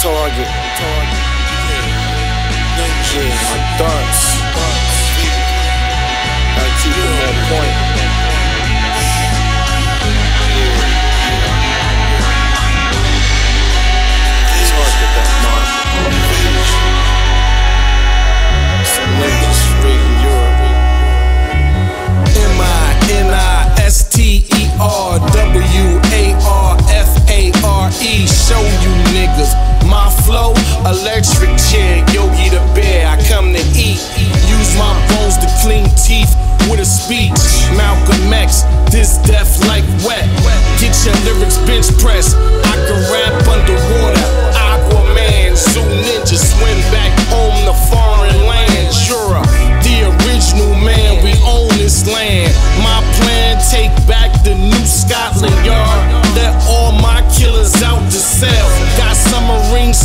target. Target. Ninja, my thoughts. Gotta keep them on point. Target that mark. M I N I S T E R W A R F A R E. Show you niggas my flow, electric chair, Yogi the bear. I come to eat, use my bones to clean teeth with a speech. Malcolm X, this death like wet. Get your lyrics bench press. I can rap underwater. Aquaman, Zu Ninja, swim back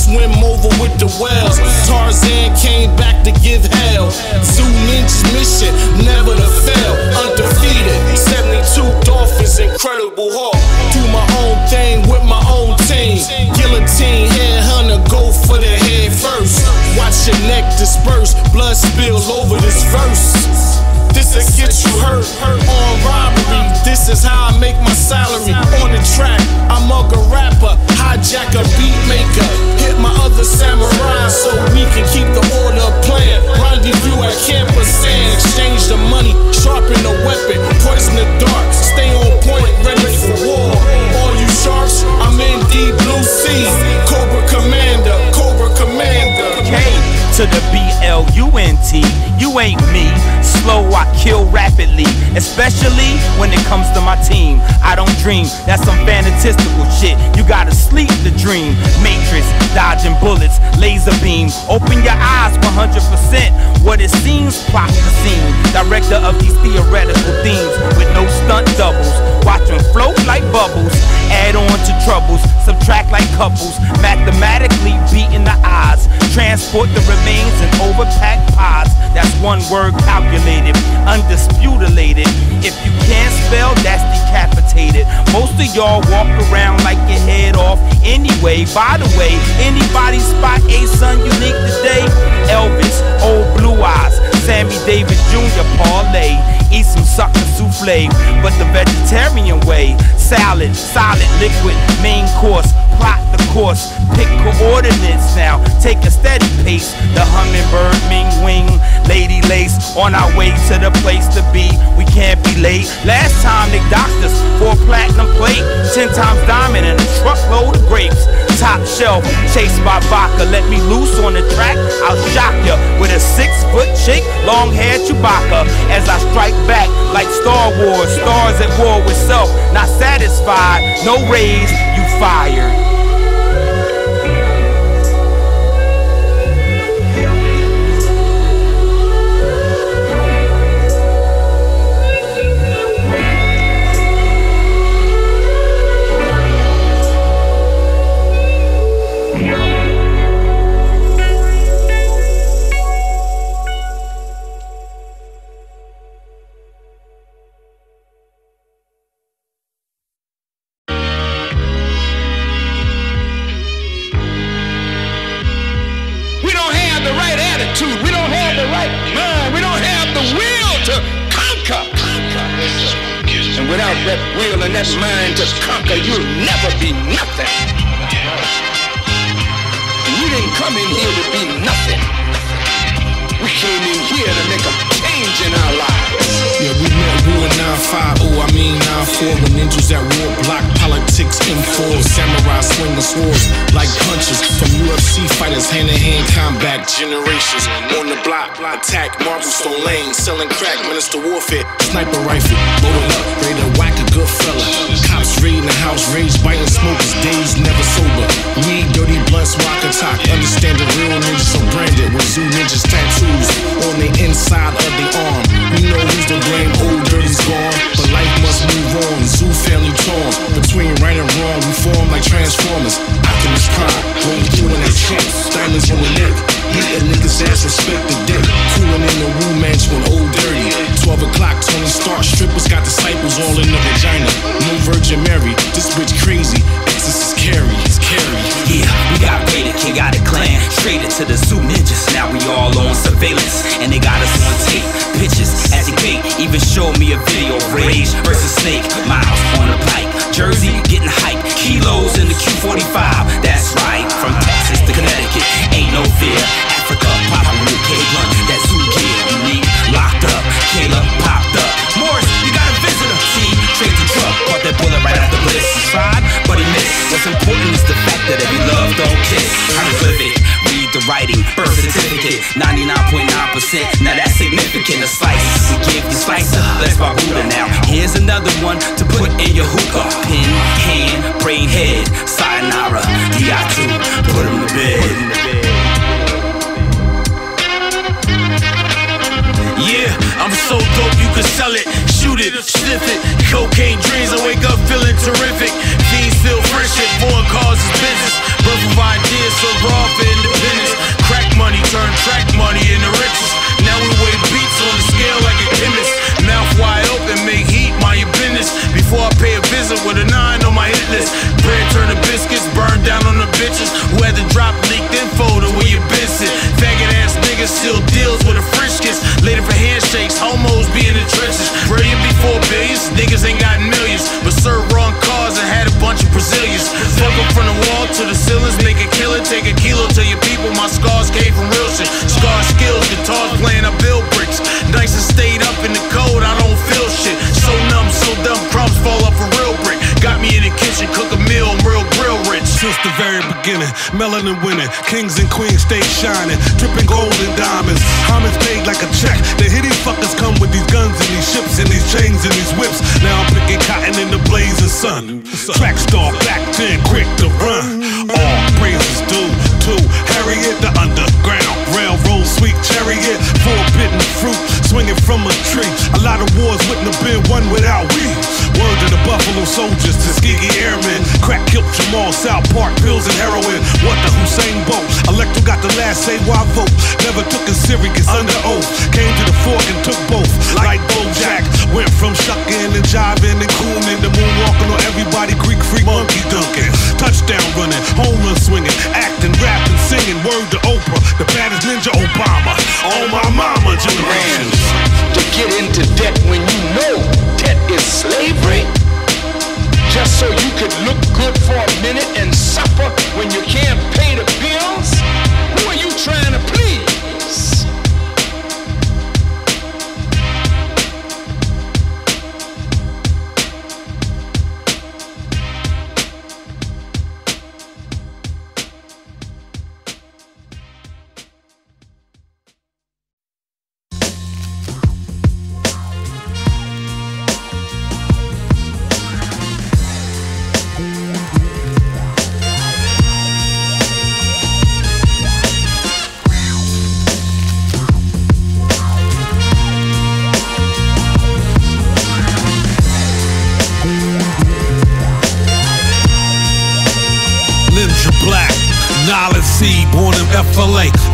swim over with the whales. Tarzan came back to give hell. Zu Ninja's mission, never to fail. Undefeated, 72 dolphins, incredible hawk. Do my own thing with my own team. Guillotine, headhunter, go for the head first. Watch your neck disperse, blood spill over this verse. This'll get you hurt on robbery. This is how I make my salary on the track. I mug a rapper, hijack a beat maker, other samurai so we can keep the order playing. Rendezvous at campus sand, exchange the money, sharpen the weapon, poison the dark, stay on point, ready for war. All you sharks, I'm in deep blue sea. Cobra Commander, Cobra Commander. K to the B L U N T. You ain't me. Slow, I kill rapidly. Especially when it comes to my team. I don't dream. That's some fantastical shit. You gotta sleep the dream. Matrix, dodging bullets, laser beam. Open your eyes 100%. What it seems, plot the scene. Director of these theoretical themes with no stunt doubles. Watch them float like bubbles. Add on to troubles. Subtract like couples. Mathematically beating the odds. Transport the remains in overpacked pods. That's one word calculated, undisputulated. If you can't spell, that's decapitated. Most of y'all walk around like your head off anyway. By the way, anybody spot a son unique today? Elvis, old blue eyes, Sammy Davis Jr. parlay. Eat some sucker souffle, but the vegetarian way. Salad, solid liquid, main course. Course, pick coordinates now. Take a steady pace. The hummingbird, Ming Wing, Lady Lace. On our way to the place to be. We can't be late. Last time they docked us for a platinum plate. Ten times diamond and a truckload of grapes. Top shelf, chased by vodka. Let me loose on the track. I'll shock ya with a six foot chick, long haired Chewbacca. As I strike back like Star Wars, stars at war with self. Not satisfied, no raise, you fired. Here to be nothing. We came in here to make a change in our lives. Yeah, we met war 950, I mean 94. When ninjas at war, block politics, M4. Samurai swinging swords like punches. From UFC fighters, hand to hand combat. Generations on the block, attack Marblestone Lane. Selling crack, minister warfare. Sniper rifle, loaded up, ready to whack a good fella. Cops raiding the house, rage, biting smokers, days never sober. Weed, dirty blunts, rock attack. Understand the real ninjas so branded with Zu Ninjaz tattoos on the inside of the arm. We know who's to blame, old dirty's gone, but life must move on. Zoo family torn between right and wrong. We form like transformers. Optimus Prime, going through in that champ, diamonds on the neck. Beat a nigga's ass, respect the dick. Cooling in the Wu mansion old dirty. 12 o'clock, Tony Stark, strippers got disciples all in the vagina. No Virgin Mary, this bitch crazy. Exorcist Carrie, it's Carrie. Yeah, we got Raider King traded to the Zu Ninjaz. Now we all on surveillance, and they got us on tape. Pictures as he bait, even showed me a video. Rage versus Snake, Miles on the pike. Jersey getting hype, kilos in the Q45. That's right, from Texas to Connecticut, ain't no fear. Africa, Papa New K Blunt, that zoo gear, unique, locked up. Kayla popped up. Morris, you got a visitor. See, trade the truck, caught that bullet right after bliss. He tried, but he missed. What's important is the fact that every love don't kiss. Hieroglyphic, read the writing, birth certificate, 99.9%. Now that's significant. A slice, we give you slice up. Let's Buddha now. Here's another one to put in your hookah. Pin, hand, brain, head, sayonara. Diatu, put him to bed. Yeah, I'm so dope you can sell it, shoot it, sniff it. Cocaine dreams, I wake up feeling terrific. Fiends feel friendship, foreign causes business. Birth of ideas, so raw money turn track money into riches. Now we weigh beats on the scale like a chemist. Mouth wide open, make heat, your business. Before I pay a visit with a nine on my hit list. Bread turn to biscuits, burn down on the bitches. Who had to drop leaked info to where you visit. Faggot ass niggas still deals with a friskets. Later for handshakes, homos be in the trenches. Brilliant before billions, niggas ain't got millions. But serve wrong cars and had a bunch of Brazilians. Fuck up from the wall to the ceilings, make a killer, take a kilo to your guitars playing, I build bricks. Nice and stayed up in the cold, I don't feel shit. So numb, so dumb, crumbs fall off a real brick. Got me in the kitchen, cook a meal, I'm real grill rich. Since the very beginning, melanin winning, kings and queens stay shining, dripping gold and diamonds. Homage paid like a check. The hitty fuckers come with these guns and these ships and these chains and these whips. Now I'm picking cotton in the blazing sun. Track star back then, quick to run. All praises due to Harriet, the underground sweet chariot, forbidden fruit swinging from a tree. A lot of wars wouldn't have been won without we. Word to the Buffalo Soldiers, Tuskegee Airmen, crack killed Jamal, South Park, pills and heroin. What the Hussein Bolt? Electro got the last say why vote. Never took it serious under oath. Came to the fork and took both. Like Bojack, went from shucking and jiving and cooning to moonwalking on everybody. Greek freak, monkey dunking, touchdown running, home run swinging, acting, rapping, singing. Word to Oprah, the baddest ninja Obama. All my mama generation. to get into debt when you know debt is slavery just so you could look good for a minute and suffer when you can't pay the bills who are you trying to please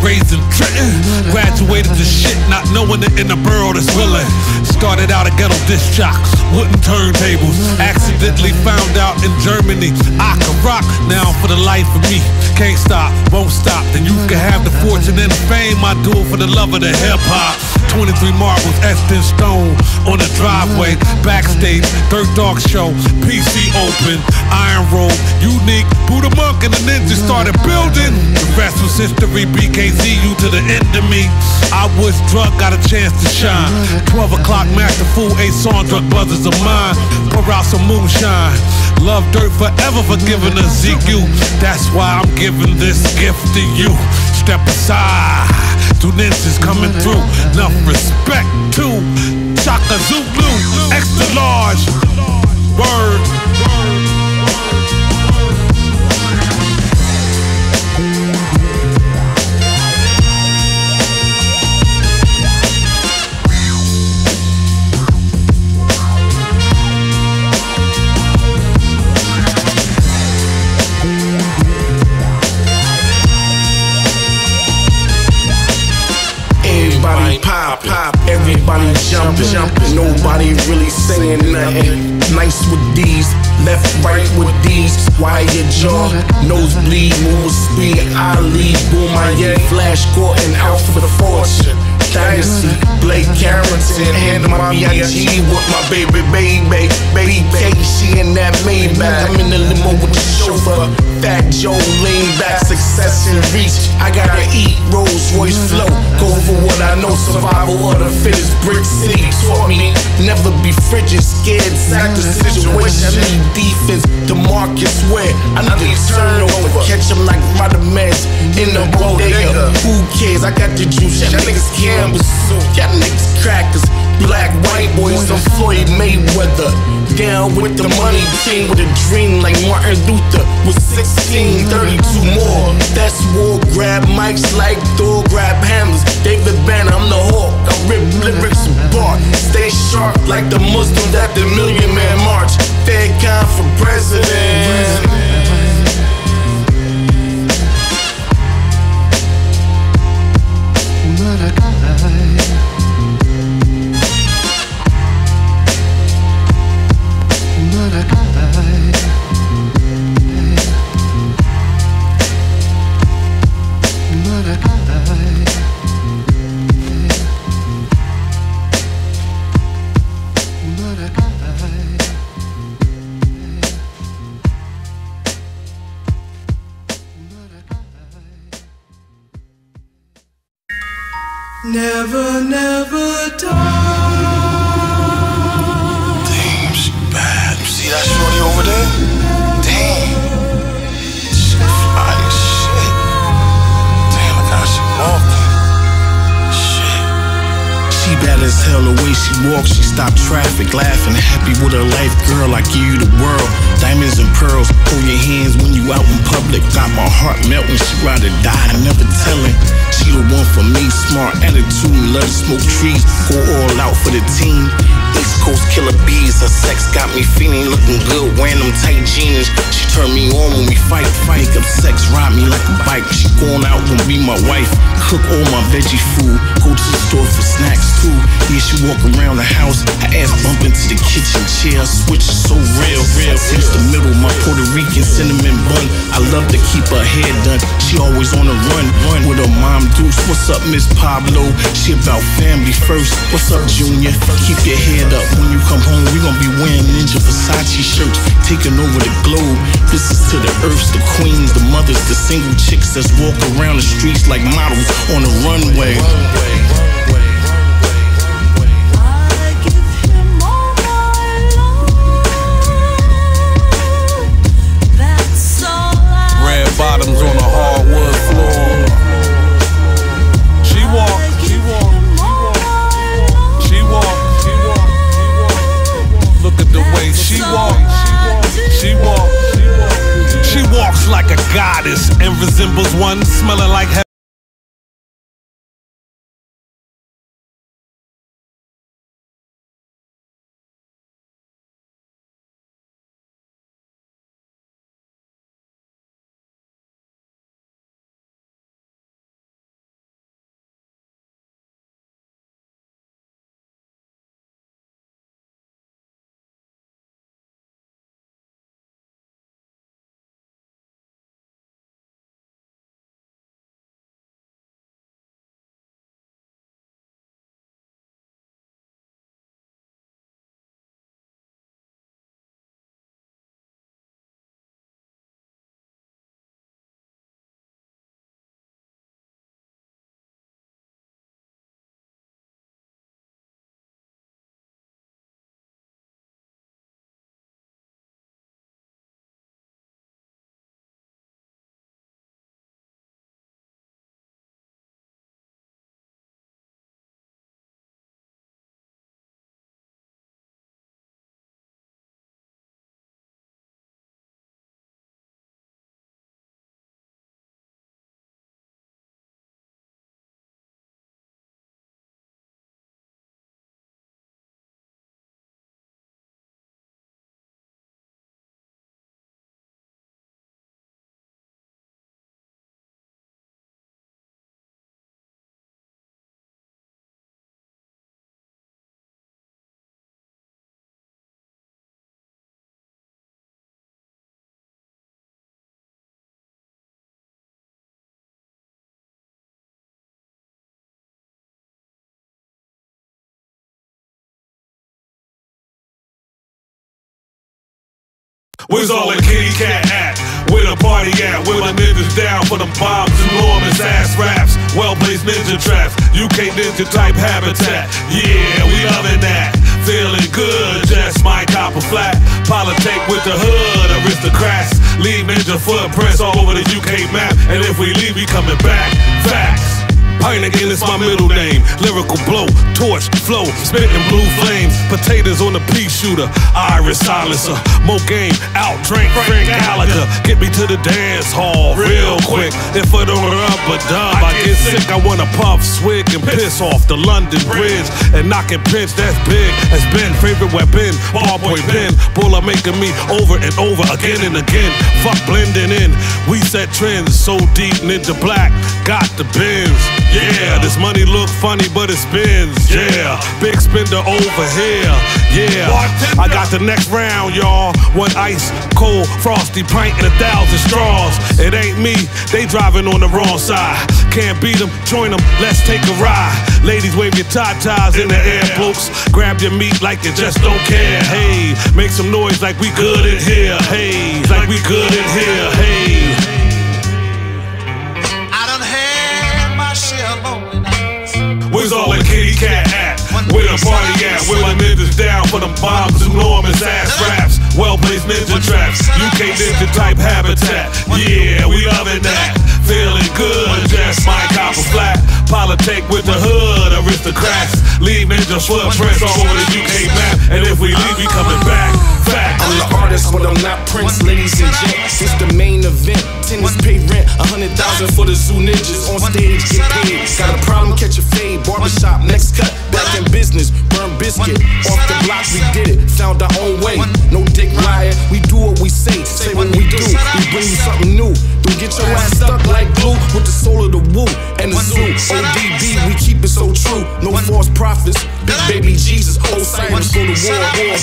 raised in Trenton. Graduated to shit, not knowing it in the borough that's willing. Started out a ghetto disc jock, wooden turntables. Accidentally found out in Germany I could rock. Now for the life of me, can't stop, won't stop. Then you can have the fortune and the fame. I do it for the love of the hip hop. 23 marbles etched in stone on the driveway, backstage, Dirt Dog show, PC open, Iron Robe, unique. Buddha Monk and the ninja started building. The rest was history. BKZU to the end of me. I was drunk, got a chance to shine. 12 o'clock, master fool, eight song, drug brothers of mine. Pour out some moonshine. Love dirt forever for giving us ZQ. That's why I'm giving this gift to you. Step aside. Two ninjas coming through. Enough respect to Shaka Zulu. Extra large. Word. Pop, pop, everybody everybody jumping. Nobody really saying nothing. Nice with these, left, right with these. Wire your jaw, nosebleed, move speed. I lead, boom my yeah. Flash Gordon out for the fortune. Dynasty, Blake Carrington, hand my B.I.G. with my baby, baby, baby K. She in that Maybach. I'm in the limo with the chauffeur. Fat Joe, lean back, success and reach. I gotta eat Rolls Royce flow. Go for what I know, survival of the fittest. Brick City taught me never be frigid, scared, sack the situation. I need defense The market's Ware. I need to turn over, catch him like Rodamez in the bodega. Who cares? I got the juice. Y'all niggas campers, y'all niggas crackers. Black, white boys, I'm Floyd Mayweather. Down with the money team with a dream like Martin Luther. With 16, 32 more. That's war. Grab mics like Thor, grab hammers. David Banner, I'm the hawk. I rip lyrics apart. Stay sharp like the Muslims at the Million Man March. Fair kind for president. Love to smoke trees. Go all out for the team. East Coast killer bees. Her sex got me feeling looking good. Wearing them tight jeans. Turn me on when we fight. Fight up sex, ride me like a bike. She going out and be my wife. Cook all my veggie food. Go to the store for snacks too. Yeah, she walk around the house. Her ass bump into the kitchen chair. Switch is so real, real. Since the middle, my Puerto Rican cinnamon bun. I love to keep her hair done. She always on the run, run with her mom Deuce. What's up, Miss Pablo? She about family first. What's up, Junior? Keep your head up when you come home. We gon' be wearing Ninja Versace shirts, taking over the globe. To the earths, the queens, the mothers, the single chicks that's walk around the streets like models on a runway. Red bottoms on a resembles one smelling like Where's all the kitty cat at? Where the party at? Where my niggas down for them bombs, enormous ass raps, well placed ninja traps, UK ninja type habitat. Yeah, we loving that. Feeling good, just my copper flat. Politic with the hood, aristocrats. Leave ninja footprints all over the UK map. And if we leave, we coming back. Facts. Heineken is my middle name. Lyrical blow, torch, flow, spitting blue flames. Potatoes on the pea shooter, iris silencer. Mo game, out, drink, Frank Gallagher. Get me to the dance hall real quick. If I don't up a dub, I get sick. I wanna puff, swig, and piss off the London Bridge. And knocking pinch, that's big. Has been favorite weapon, ballpoint pen. Buller making me over and over again and again. Fuck blending in. We set trends so deep, ninja black. Got the bins. Yeah, this money look funny, but it spins. Yeah, big spender over here. Yeah, I got the next round, y'all. One ice, cold, frosty pint and a thousand straws. It ain't me, they driving on the wrong side. Can't beat them, join them, let's take a ride. Ladies, wave your tatas in the air, folks. Grab your meat like you just don't care. Hey, make some noise like we good in here. Hey, like we good in here. Hey. Kitty cat at? Where the party at? Where my niggas down for them bombs, enormous ass raps, well placed ninja traps, UK ninja type habitat. Yeah, we loving that. Feeling good, just my copper flat. Politic with the hood, aristocrats. Leave ninja footprints all over the UK map. And if we leave, we coming back. I'm the artist, but I'm not Prince, ladies and gents. It's the main event. Tennis pay rent, a hundred thousand for the Zu Ninjaz on stage, get paid. Got a problem, catch a fade. Barbershop, next cut, back in business. Burn biscuit, off the blocks, we did it. Found our own way. No dick riot, we do what we say, say what we do. We bring you something new. Don't get your ass stuck like glue with the soul of the Wu and the zoo. ODB, we keep it so true. No false prophets.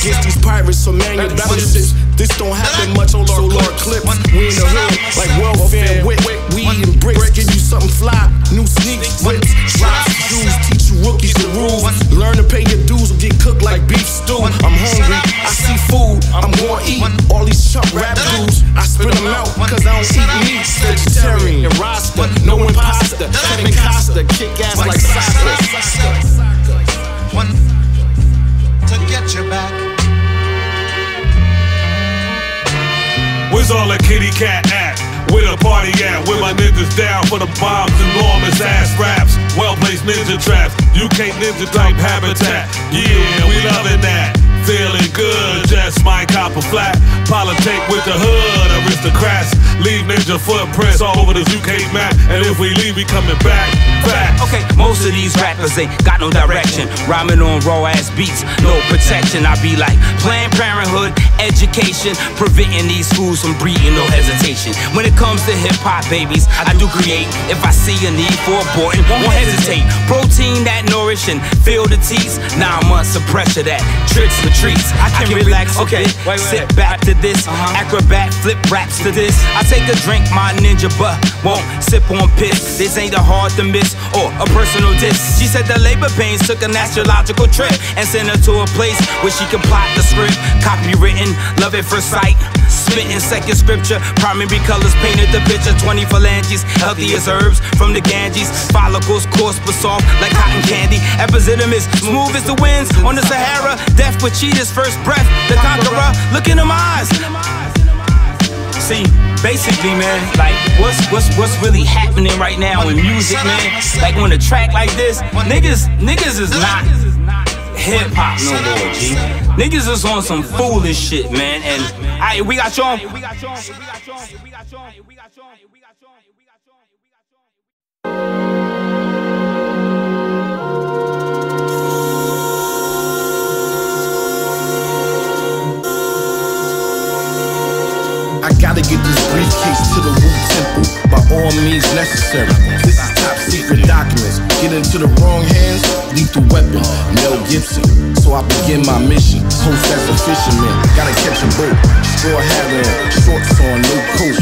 Against these pirates. So man, your battleships. This don't happen much on solar eclipse. We in the hood like welfare with weed and bricks. Give you something fly, new sneaks, whips, drops, shoes. Teach you rookies the rules. Learn to pay your dues or get cooked like beef stew. I'm hungry, I see food, I'm gonna eat. All these chump rap dudes, I spit them out cause I don't eat meat. Vegetarian, Rasta, no imposter. Kevin Costa, kick ass like cat at? Where the party at? Where my niggas down for the bombs, enormous ass raps, well placed ninja traps, UK ninja type habitat. Yeah, we loving that. Feeling good, just my copper flat. Politic with the hood, aristocrats. Leave ninja footprints all over the UK map. And if we leave, we coming back. Back. Okay, most of these rappers ain't got no direction. Rhyming on raw ass beats, no protection. I be like Planned Parenthood, education, preventing these fools from breeding, no hesitation. When it comes to hip hop, babies, I do create. If I see a need for aborting, won't hesitate. Protein that nourish and fill the teats. Nine months of pressure that tricks the treats. I can, relax. Okay, sit back to this. Acrobat flip raps to this. I take a drink, my ninja, but won't sip on piss. This ain't a hard to miss or a personal diss. She said the labor pains took an astrological trip and sent her to a place where she can plot the script. Copywritten, love at first sight. Spitting second scripture, primary colors painted the picture. 20 phalanges, healthy as herbs from the Ganges. Follicles coarse but soft like cotton candy. Epididymis, smooth as the winds on the Sahara. Death with cheetah's first breath. The conqueror, look in my eyes. See, basically, man, like what's what's what's really happening right now in music, man? Like on a track like this, niggas niggas is not hip hop no more, G. Niggas is on some foolish shit, man. And I we got you on. We got you on. We got you on. We got you on. We got you on. We got you on. We got you on. I gotta get this briefcase to the Wu Temple by all means necessary. This is top secret documents. Get into the wrong hands, lethal weapon. Mel Gibson. So I begin my mission. Post as a fisherman. Gotta catch a boat. Straw hat on, shorts on, no coat.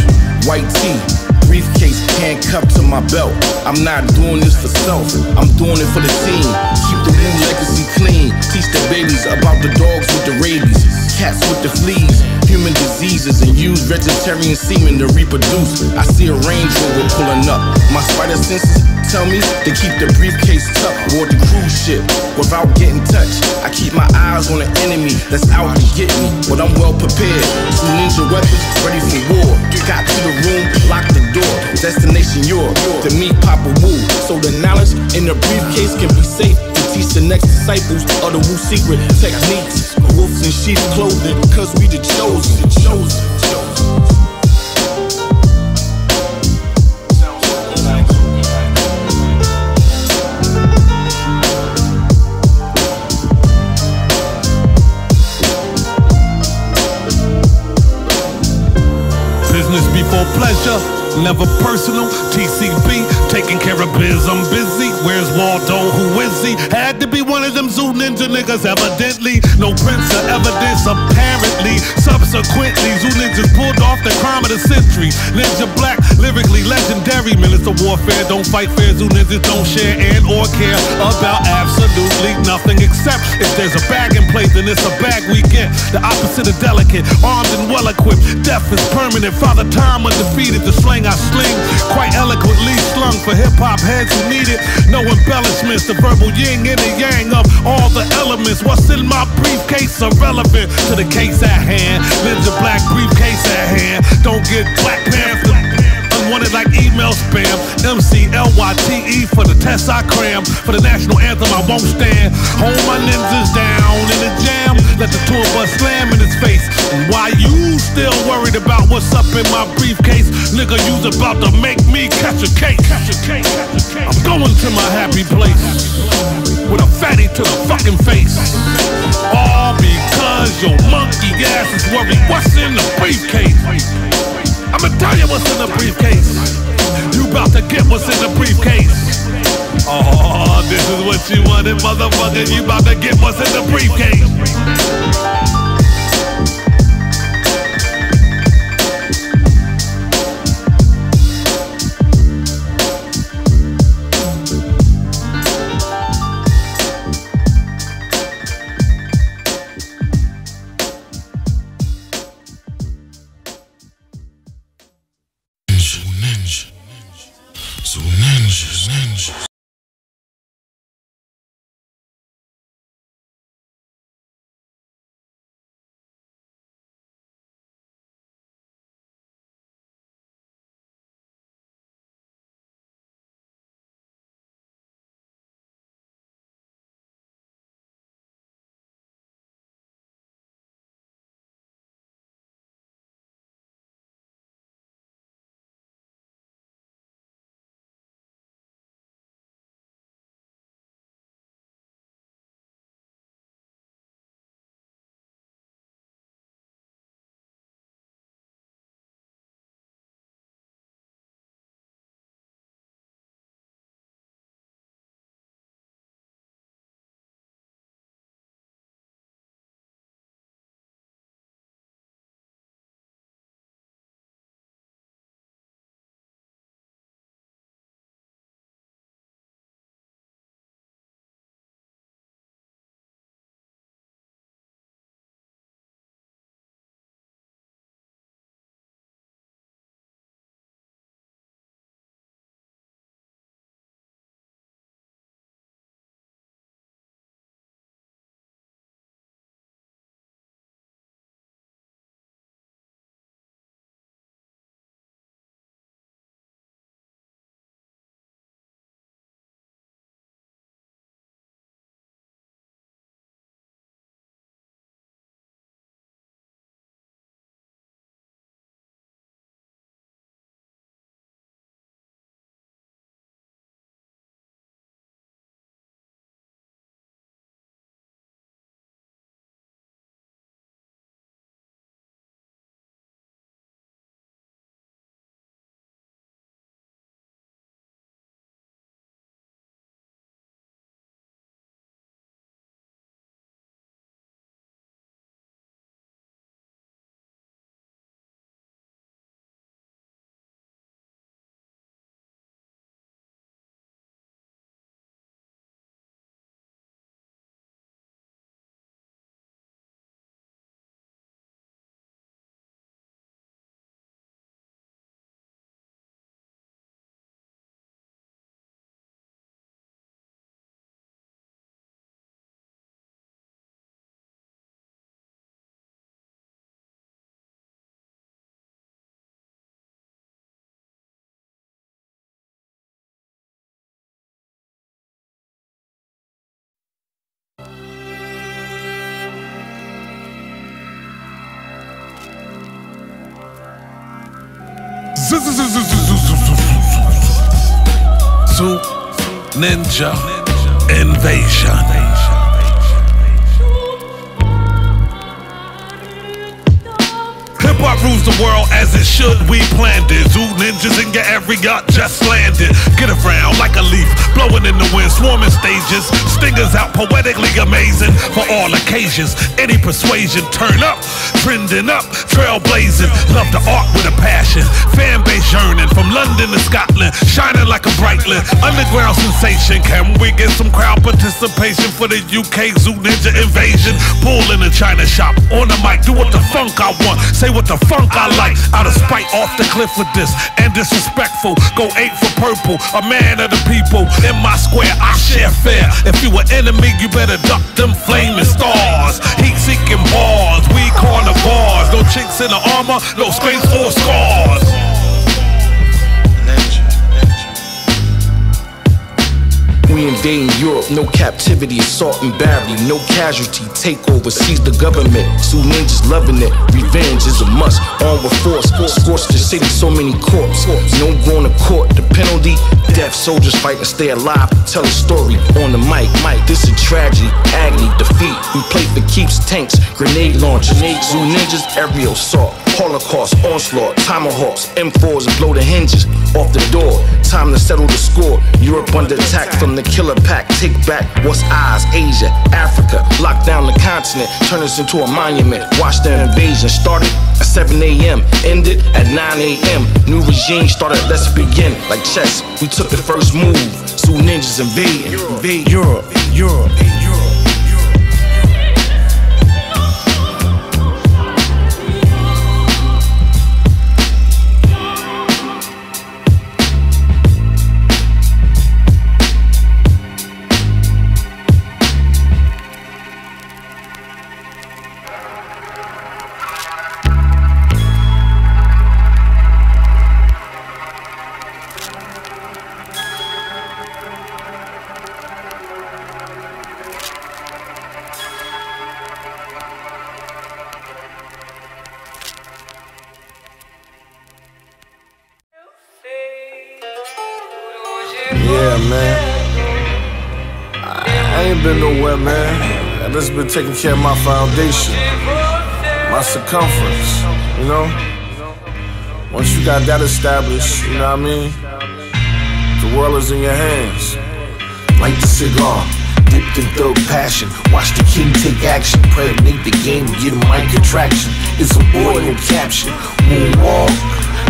White tee, briefcase briefcase handcuffed to my belt. I'm not doing this for self, I'm doing it for the team. Keep Wu legacy clean. Teach the babies about the dogs with the rabies, cats with the fleas, human diseases, and use vegetarian semen to reproduce. I see a Range Rover pulling up. My spider senses tell me to keep the briefcase tucked aboard the cruise ship without getting touched. I keep my eyes on the enemy that's out to get me, but I'm well prepared. Two ninja weapons ready for war. Got to the room, lock the door. Destination Europe to meet Papa Wu. So the knowledge in the briefcase can be safe teach the next disciples of the Wu secret techniques. Wolves in sheep clothing, cause we the chosen. chosen. Business before pleasure, never personal. TCB, taking care of biz, I'm busy. Where's Waldo? Who is he? Be one of them Zu Ninja niggas, evidently. No prints of evidence, apparently. Subsequently, Zu Ninjaz pulled off the crime of the century. Ninja black, lyrically legendary. Minutes of warfare, don't fight fair. Zu Ninjaz don't share and or care about absolutely nothing except if there's a bag in place, then it's a bag we get. The opposite of delicate, armed and well equipped. Death is permanent. Father time undefeated. The slang I sling, quite eloquently slung for hip hop heads who need it. No embellishments. The verbal yin and the yang of all the elements. What's in my briefcase irrelevant to the case at hand. Ninja black briefcase at hand. Don't get Black Panther. Unwanted like email spam. M C L Y T E for the test I cram. For the national anthem, I won't stand. Hold my ninjas down in the jam. Let the tour bus slam in his face. And why you still worried about what's up in my briefcase? Nigga, you's about to make me catch a case. Catch a case. I'm going to my happy place with a fatty to the fucking face. All because your monkey ass is worried what's in the briefcase. I'ma tell you what's in the briefcase. You about to get what's in the briefcase. Oh, this is what you wanted, motherfucker. You about to get what's in the briefcase. Ninja Invasion. Rules the world as it should. We planned it. Zu Ninjaz in your every yacht just landed. Get around like a leaf blowing in the wind, swarming stages. Stingers out poetically amazing for all occasions. Any persuasion, turn up, trending up, trailblazing. Love the art with a passion. Fan base yearning from London to Scotland, shining like a bright brightling. Underground sensation. Can we get some crowd participation for the UK Zu Ninja invasion? Bull in the China shop on the mic, do what the funk I want. Say what the funk I like. Out of spite, off the cliff with this. And disrespectful. Go eight for purple. A man of the people. In my square, I share fair. If you an enemy, you better duck them flaming stars. Heat seeking bars. We carnivores. No chinks in the armor. No scrapes or scars. We invading Europe, no captivity, assault and battery, no casualty, takeover, seize the government. Zu Ninjaz loving it, revenge is a must. On with force, scorch the city, so many corpse. No going to court, the penalty, death. Soldiers fight and stay alive, tell a story on the mic. Mike, this is tragedy, agony, defeat. We play for keeps, tanks, grenade launchers, Zu Ninjaz, aerial assault. Holocaust, onslaught, tomahawks, M4s blow the hinges off the door. Time to settle the score. Europe under attack from the killer pack. Take back what's ours. Asia, Africa, lock down the continent. Turn us into a monument. Watch the invasion. Started at 7 a.m., ended at 9 a.m. New regime started, let's begin. Like chess, we took the first move. Zu Ninjaz invading. Invade Europe, Europe, Europe. Yeah, man. I, ain't been nowhere, man. I just been taking care of my foundation, my circumference, you know? Once you got that established, you know what I mean? The world is in your hands. Light the cigar, dipped in thug passion. Watch the king take action, pregnate the game, get mic attraction. It's a boy no caption. Moonwalk,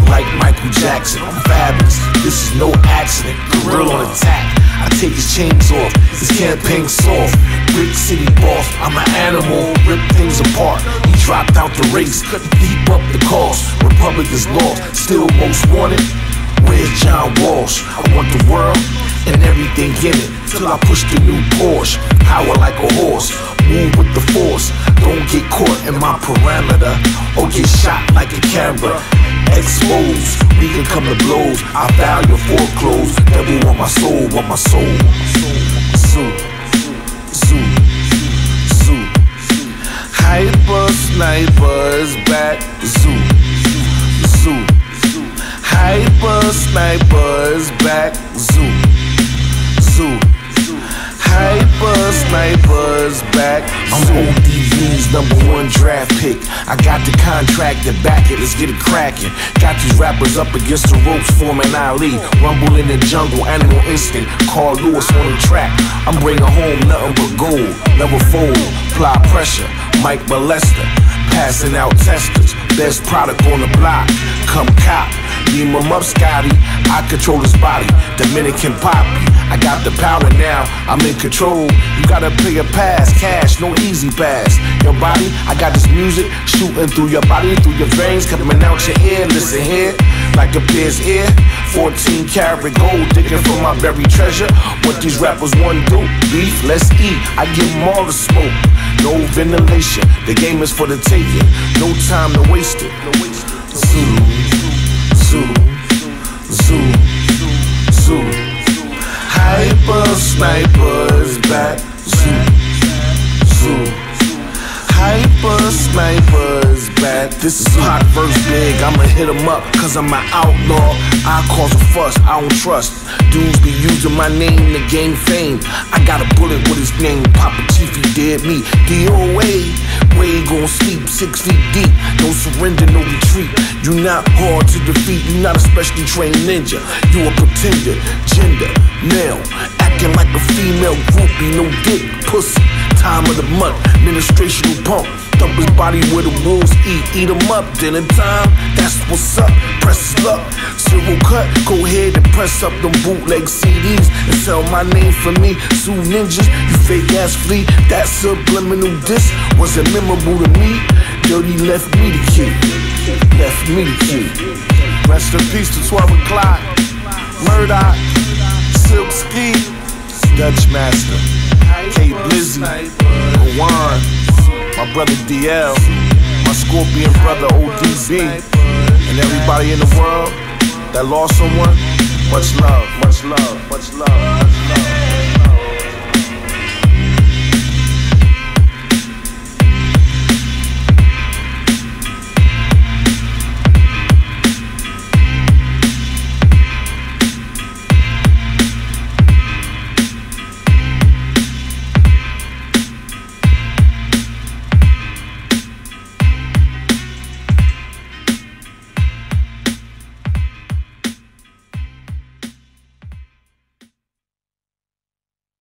like Michael Jackson. I'm fabulous, this is no accident. Gorilla on attack. I take his chains off, his campaign soft. Brick City boss, I'm an animal, rip things apart. He dropped out the race, deep up the cost. Republic is lost, still most wanted. Where's John Walsh? I want the world and everything in it. Till I push the new Porsche. Power like a horse. Move with the force. Don't get caught in my parameter. Or get shot like a camera. Exposed, we can come to blows. I value your foreclosed. Devil want my soul, want my soul. Zoo, zoo, zoo. Hyper sniper is back. Zoo, zoo. Hyper sniper is back. Zoo, zoo. Hyper sniper is back. I'm ODB's number one draft pick. I got the contract to back it, let's get it cracking. Got these rappers up against the ropes, forming Ali. Rumble in the jungle, animal instinct. Carl Lewis on the track. I'm bringing home nothing but gold. Never fold, apply pressure. Mike Molester, passing out testers. Best product on the block. Come cop. Beam him up, Scotty. I control his body. Dominican Poppy. I got the power now. I'm in control. You gotta pay a pass, cash, no easy pass. Your body, I got this music shooting through your body, through your veins, coming out your ear. Listen here, like a pig's ear. 14 karat gold, digging for my buried treasure. What these rappers want do? Beef, let's eat. I give them all the smoke. No ventilation. The game is for the taking. No time to waste it. No Zoo, zoo, Sniper is back. Zu, Zu. Hyper sniper is. Bad. This is hot verse big, I'ma hit him up, cause I'm an outlaw. I cause a fuss, I don't trust. Dudes be using my name to gain fame. I got a bullet with his name, Papa Chief, he did me. DOA, way gon' sleep six feet deep. No surrender, no retreat. You not hard to defeat, you not a specially trained ninja. You a pretender, gender, male. Acting like a female groupie, no dick, pussy. Time of the month, ministrational pump. Dump his body where the wolves eat, eat him up. Dinner time, that's what's up. Press luck, zero cut. Go ahead and press up them bootleg CDs and sell my name for me. Zu Ninjas, you fake ass flea. That subliminal diss wasn't memorable to me. Dirty left me the key, left me the key. Rest in peace to 12 o'clock. Murdoch, Silk Ski, Dutch Master, K Blizzy, Kawan, my brother DL, my scorpion brother ODB, and everybody in the world that lost someone. Much love, much love, much love, much love.